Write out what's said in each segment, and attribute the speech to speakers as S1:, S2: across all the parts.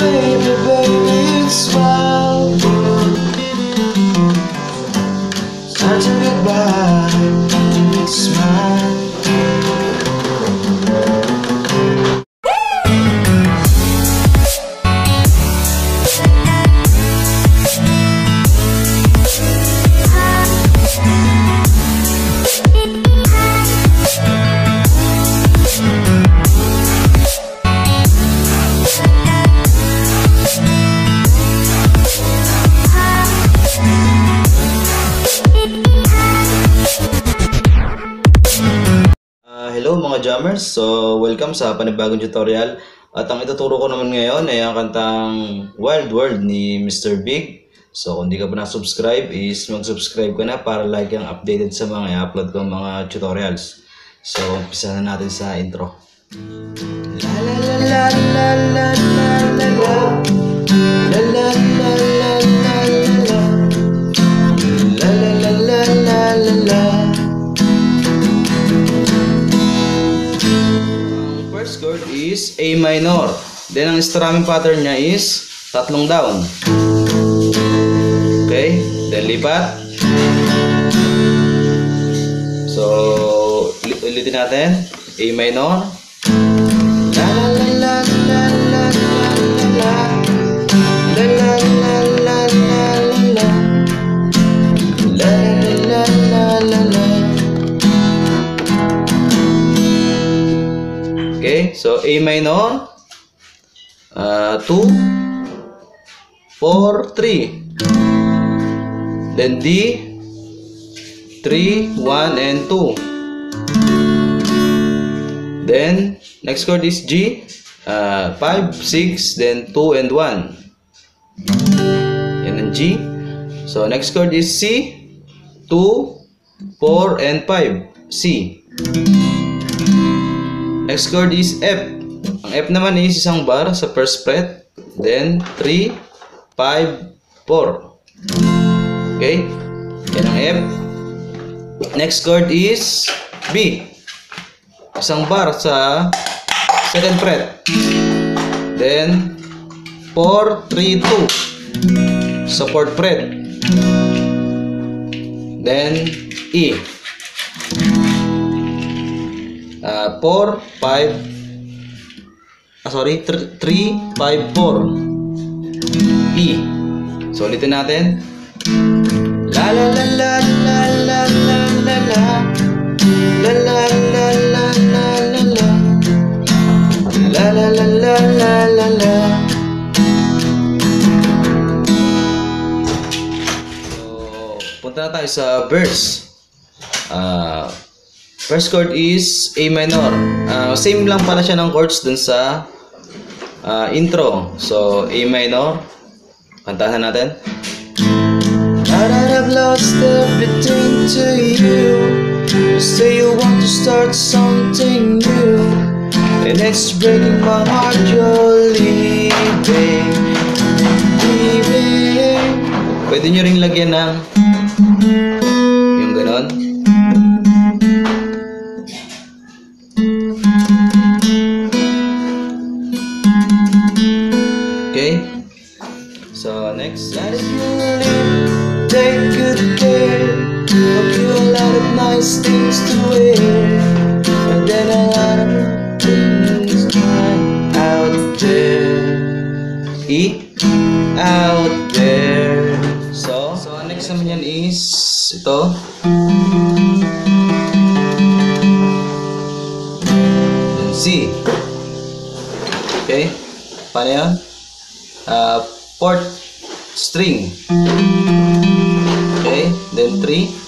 S1: baby, baby, it's wild
S2: jammers. So, welcome sa panibagong tutorial. At ang ituturo ko naman ngayon ay ang kantang Wild World ni Mr. Big. So, kung di ka pa na-subscribe is mag-subscribe ka na para like ang updated sa mga i-upload kong mga tutorials. So, umpisa na natin sa intro.
S1: La la la la la la la. La la la la
S2: Minor. Then, ang strumming pattern niya is tatlong down. Okay? Then, lipat. So, ulit- ulitin natin. A minor. Okay, so A minor, uh, 2, 4, 3. Then D, 3, 1, and 2. Then, next chord is G, uh, 5, 6, then 2 and 1. And then G. So, next chord is C, 2, 4, and 5. C. Next chord is F. Ang F naman is isang bar sa first fret. Then 3, 5, 4. Okay? Yan ang F. Next chord is B. Isang bar sa second fret. Then 4, 3, 2 sa fourth fret. Then E. Uh, 4, 5, ah, sorry, 3, 5, 4. E. So, ulitin natin.
S1: La la la la la la la la la. La la la la la la la. La la la la la la la.
S2: So, punta na tayo sa verse. Ah, first chord is A minor. Ah, same lang pala siya ng chords dun sa ah, intro. So, A minor. Kantahan natin.
S1: Now that I've lost everything to you, you say you want to start something new, and it's breaking my heart you're leaving, leaving.
S2: Pwede nyo ring lagyan ng
S1: nice things to wear, and then a lot of things out there.
S2: E.
S1: out there.
S2: So, so next naman yan is ito. Then C. Okay? Paano yan? Uh, fourth string. Okay? Then 3.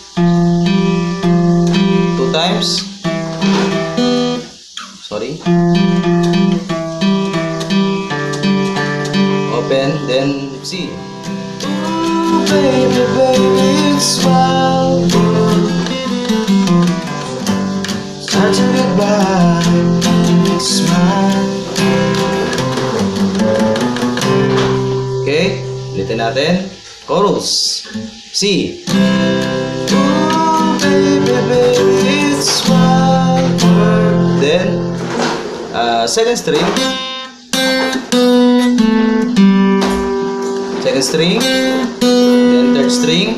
S2: Times. Sorry. Open, then C.
S1: Ooh, baby, baby, it's wild. Time to goodbye, it's mine.
S2: Okay? Ulitin natin. Chorus. C. second string. second string, then third string,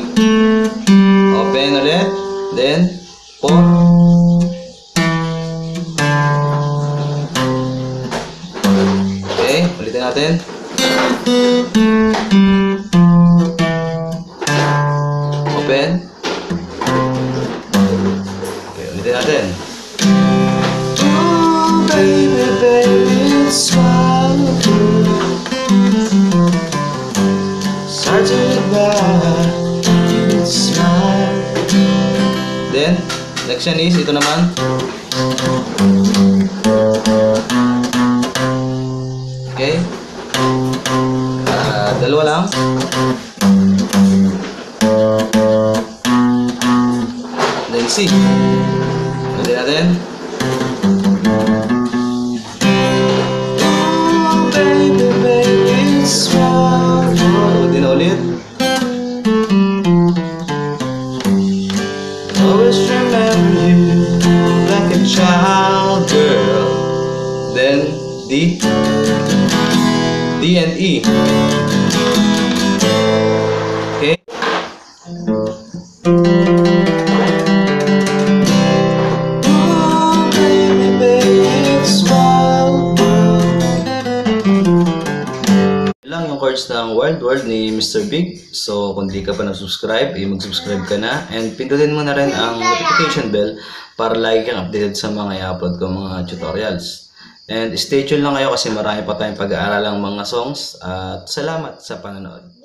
S2: open ulit, then four. Okay, ulitin natin. Open. Okay, ulitin natin.
S1: Baby, it's wild. Start to look back, smile.
S2: Then, yan is, ito naman. Okay. Ah, dalawa lang. Then C. Pwede natin.
S1: Oh,
S2: Then, D. D and E. Okay.
S1: Oh,
S2: lang yung chords ng Wild World ni Mr. Big. So, kung di ka pa na-subscribe, eh, mag-subscribe ka na. And pindutin mo na rin ang notification bell para lagi kang updated sa mga i-upload ko mga tutorials. And stay tuned lang kayo kasi marami pa tayong pag-aaralang mga songs. At salamat sa panonood.